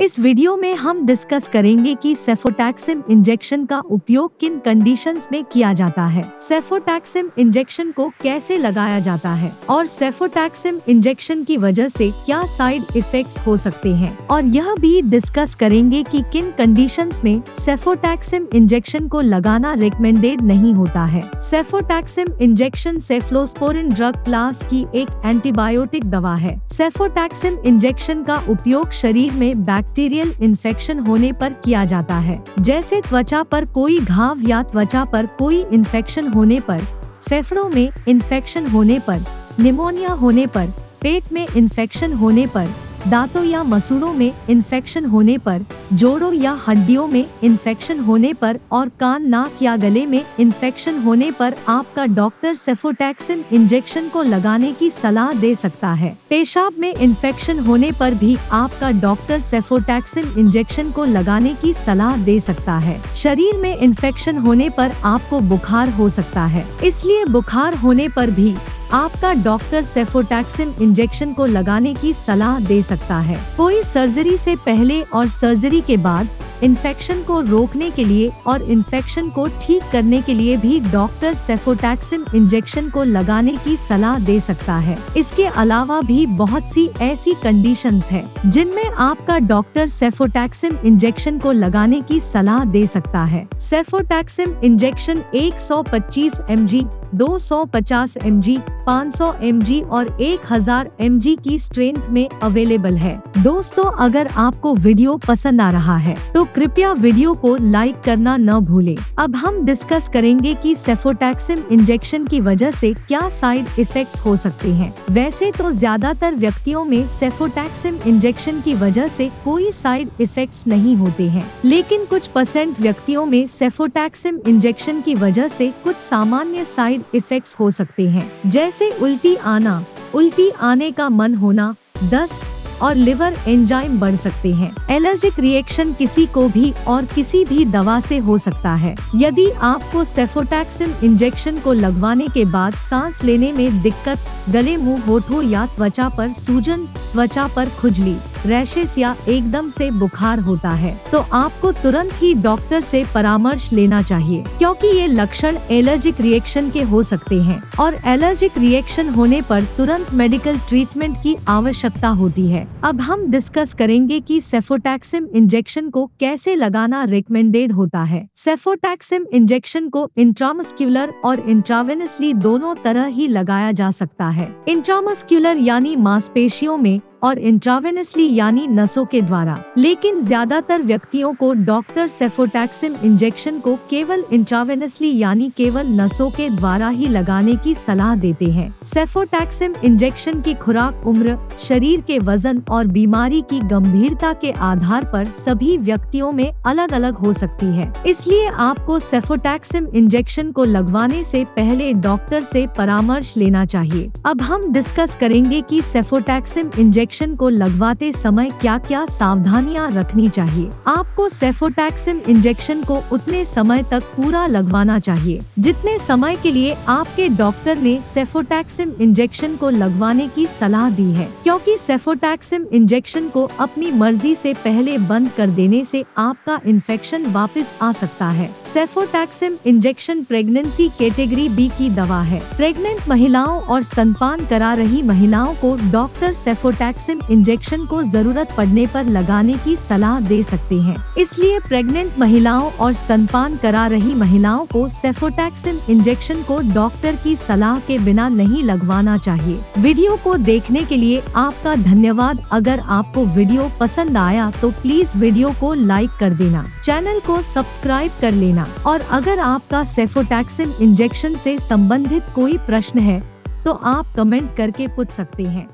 इस वीडियो में हम डिस्कस करेंगे कि सेफोटैक्सिम इंजेक्शन का उपयोग किन कंडीशंस में किया जाता है। सेफोटैक्सिम इंजेक्शन को कैसे लगाया जाता है और सेफोटैक्सिम इंजेक्शन की वजह से क्या साइड इफेक्ट्स हो सकते हैं। और यह भी डिस्कस करेंगे कि किन कंडीशंस में सेफोटैक्सिम इंजेक्शन को लगाना रिकमेंडेड नहीं होता है। Cefotaxime injection cephalosporin drug class की एक एंटीबायोटिक दवा है। सेफोटैक्सिम इंजेक्शन का उपयोग शरीर में बैक्टीरियल इन्फेक्शन होने पर किया जाता है। जैसे त्वचा पर कोई घाव या त्वचा पर कोई इन्फेक्शन होने पर, फेफड़ों में इन्फेक्शन होने पर, निमोनिया होने पर, पेट में इन्फेक्शन होने पर दांतों या मसूड़ों में इन्फेक्शन होने पर, जोड़ों या हड्डियों में इन्फेक्शन होने पर और कान, नाक या गले में इन्फेक्शन होने पर आपका डॉक्टर सेफोटैक्सिन इंजेक्शन को लगाने की सलाह दे सकता है। पेशाब में इन्फेक्शन होने पर भी आपका डॉक्टर सेफोटैक्सिन इंजेक्शन को लगाने की सलाह दे सकता है। शरीर में इन्फेक्शन होने पर आपको बुखार हो सकता है। इसलिए बुखार होने पर भी आपका डॉक्टर सेफोटैक्सिन इंजेक्शन को लगाने की सलाह दे सकता है। कोई सर्जरी से पहले और सर्जरी के बाद इन्फेक्शन को रोकने के लिए और इन्फेक्शन को ठीक करने के लिए भी डॉक्टर सेफोटैक्सिन इंजेक्शन को लगाने की सलाह दे सकता है। इसके अलावा भी बहुत सी ऐसी कंडीशंस है, जिनमें आपका डॉक्टर सेफोटैक्सिन इंजेक्शन को लगाने की सलाह दे सकता है। Cefotaxime injection 125 mg 250 mg 500 mg और 1000 mg की स्ट्रेंथ में अवेलेबल है। दोस्तों, अगर आपको वीडियो पसंद आ रहा है तो कृपया वीडियो को लाइक करना न भूले। अब हम डिस्कस करेंगे कि सेफोटैक्सिम इंजेक्शन की वजह से क्या साइड इफेक्ट्स हो सकते हैं। वैसे तो ज़्यादातर व्यक्तियों में सेफोटैक्सिम इंजेक्शन की वजह से कोई साइड इफेक्ट्स नहीं होते हैं। लेकिन कुछ परसेंट व्यक्तियों में सेफोटैक्सिम इंजेक्शन की वजह से कुछ सामान्य साइड इफेक्ट्स हो सकते हैं। जैसे उल्टी आना, उल्टी आने का मन होना, दस और लिवर एंजाइम बढ़ सकते हैं। एलर्जिक रिएक्शन किसी को भी और किसी भी दवा से हो सकता है। यदि आपको सेफोटैक्सिन इंजेक्शन को लगवाने के बाद सांस लेने में दिक्कत, गले, मुँह, होठों या त्वचा पर सूजन, त्वचा पर खुजली रैशेस या एकदम से बुखार होता है तो आपको तुरंत ही डॉक्टर से परामर्श लेना चाहिए, क्योंकि ये लक्षण एलर्जिक रिएक्शन के हो सकते हैं, और एलर्जिक रिएक्शन होने पर तुरंत मेडिकल ट्रीटमेंट की आवश्यकता होती है। अब हम डिस्कस करेंगे कि सेफोटैक्सिम इंजेक्शन को कैसे लगाना रिकमेंडेड होता है। सेफोटैक्सिम इंजेक्शन को इंट्रामस्क्यूलर और इंट्रावेनसली दोनों तरह ही लगाया जा सकता है। इंट्रामस्क्यूलर यानी मांसपेशियों में और इंट्रावेनसली यानी नसों के द्वारा। लेकिन ज़्यादातर व्यक्तियों को डॉक्टर सेफोटैक्सिम इंजेक्शन को केवल इंट्रावेनसली यानी केवल नसों के द्वारा ही लगाने की सलाह देते हैं। सेफोटैक्सिम इंजेक्शन की खुराक उम्र, शरीर के वज़न और बीमारी की गंभीरता के आधार पर सभी व्यक्तियों में अलग अलग हो सकती है। इसलिए आपको सेफोटैक्सिम इंजेक्शन को लगवाने से पहले डॉक्टर से परामर्श लेना चाहिए। अब हम डिस्कस करेंगे कि सेफोटैक्सिम इंजेक्शन इंजेक्शन को लगवाते समय क्या क्या सावधानियाँ रखनी चाहिए? आपको सेफोटैक्सिम इंजेक्शन को उतने समय तक पूरा लगवाना चाहिए। जितने समय के लिए आपके डॉक्टर ने सेफोटैक्सिम इंजेक्शन को लगवाने की सलाह दी है, क्योंकि सेफोटैक्सिम इंजेक्शन को अपनी मर्ज़ी से पहले बंद कर देने से आपका इन्फेक्शन वापस आ सकता है। Cefotaxime injection pregnancy category B की दवा है। प्रेग्नेंट महिलाओं और स्तनपान करा रही महिलाओं को डॉक्टर सेफोटैक्स वैक्सीन इंजेक्शन को ज़रूरत पड़ने पर लगाने की सलाह दे सकते हैं। इसलिए प्रेग्नेंट महिलाओं और स्तनपान करा रही महिलाओं को सेफोटैक्सिन इंजेक्शन को डॉक्टर की सलाह के बिना नहीं लगवाना चाहिए। वीडियो को देखने के लिए आपका धन्यवाद। अगर आपको वीडियो पसंद आया तो प्लीज़ वीडियो को लाइक कर देना, चैनल को सब्सक्राइब कर लेना और अगर आपका सेफोटैक्सिन इंजेक्शन से संबंधित कोई प्रश्न है तो आप कमेंट करके पूछ सकते हैं।